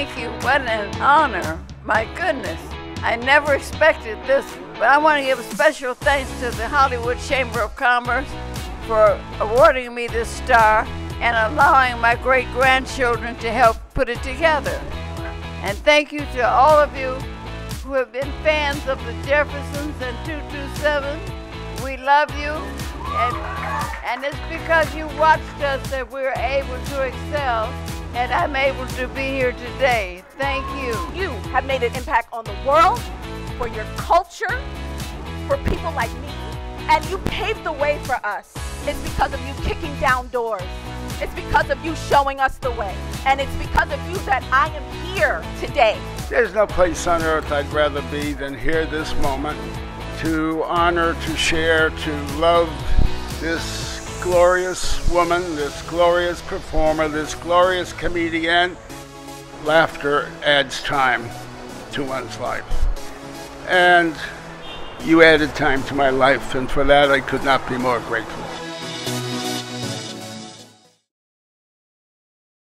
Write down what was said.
What an honor. My goodness. I never expected this, but I want to give a special thanks to the Hollywood Chamber of Commerce for awarding me this star and allowing my great grandchildren to help put it together. And thank you to all of you who have been fans of the Jeffersons and 227. We love you, and, and it's because you watched us that we're able to excel, and I'm able to be here today. Thank you. You have made an impact on the world, for your culture, for people like me, and you paved the way for us. It's because of you kicking down doors. It's because of you showing us the way. And it's because of you that I am here today. There's no place on earth I'd rather be than here this moment to honor, to share, to love this glorious woman, this glorious performer, this glorious comedian. Laughter adds time to one's life. And you added time to my life, and for that I could not be more grateful.